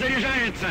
Заряжается!